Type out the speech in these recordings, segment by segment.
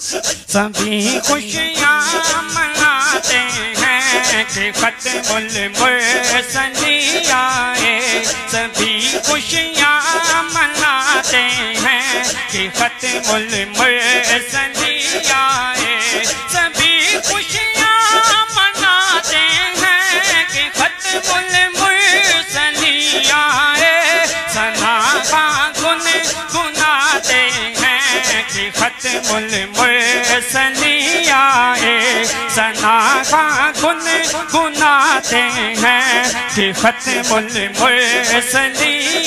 सभी खुशियाँ मनाते हैं कि खत्मुल मुरसली आए। सभी खुशियाँ मनाते हैं कि खत्मुल मुरसली मुरसली आए सना का गुन गुनाते हैं। कि खत्मुल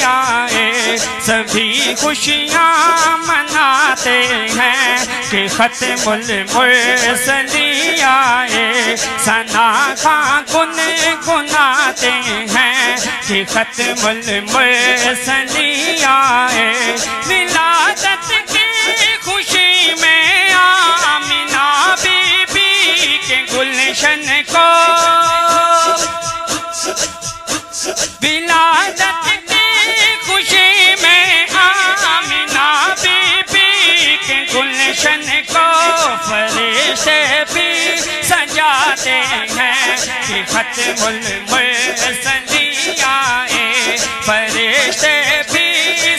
आए सभी खुशियाँ मनाते हैं। कि खत्मुल आए सना का गुन गुनाते हैं। कि खत्मुल मुरसली सजाते हैं कि फतमुल मुरसली आए फरिश्ते भी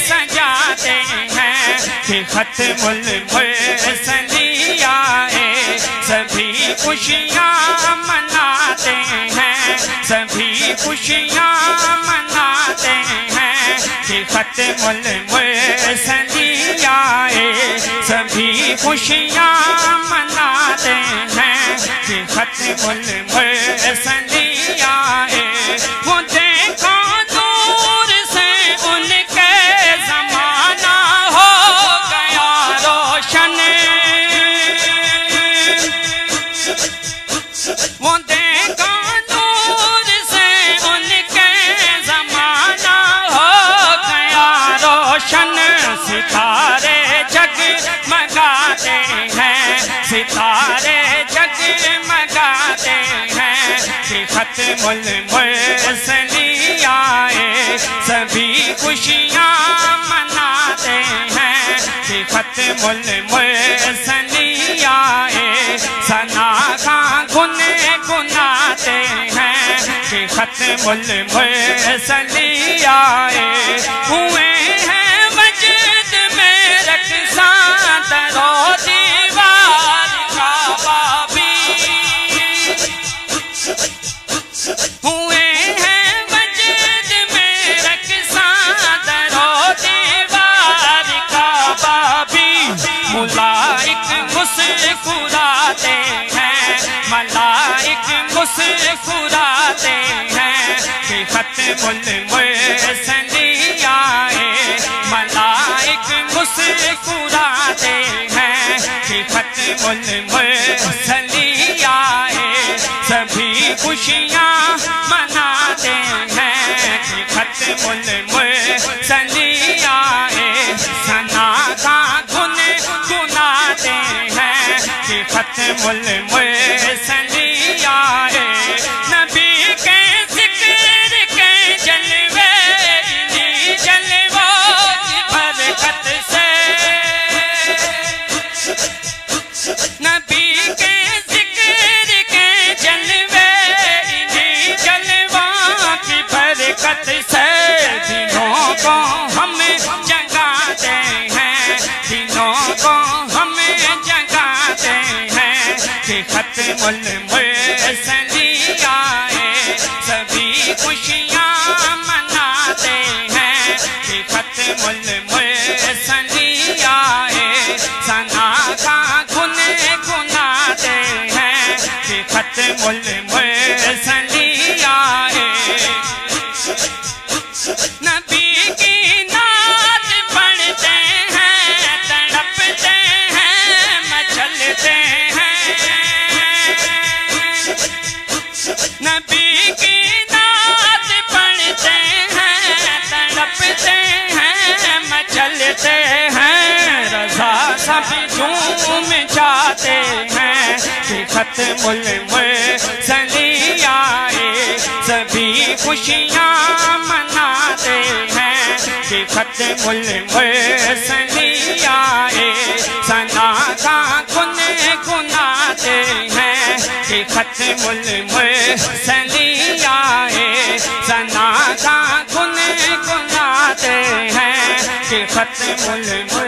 सजाते हैं कि फतमुल मुरसली आए सभी खुशियाँ मनाते हैं, सभी खुशियाँ हैं मुल आए सभी खुशियाँ मनाते हैं। सिफत मुल आए वो रोशन सितारे जग मगाते हैं। सितारे जग मगाते हैं। कि खत्मुल मुरसली आए। सभी खुशियाँ मनाते हैं। कि खत्मुल मुरसली आए। सना का गुन गुनाते हैं। कि खत्मुल मुरसली आए। मुस्कुराते हैं, मलाइक मुस्कुराते हैं। कि खत्मुल मुरसली आए मलाइक मुस्कुराते हैं। कि खत्मुल मुरसली आए सभी खुशियाँ मनाते हैं। कि खत्मुल कि खत्मुल कि खत्मुल आए सभी खुशियाँ मनाते हैं। कि खत्मुल साथ मुल्म चली आए। सभी खुशियाँ मनाते हैं कि फत मुल मुल्म चली आए। सना का गुन गुनाते हैं कि फत मुल मुल्म चली आए। सना का गुन गुनाते हैं कि फत मुल मुल्म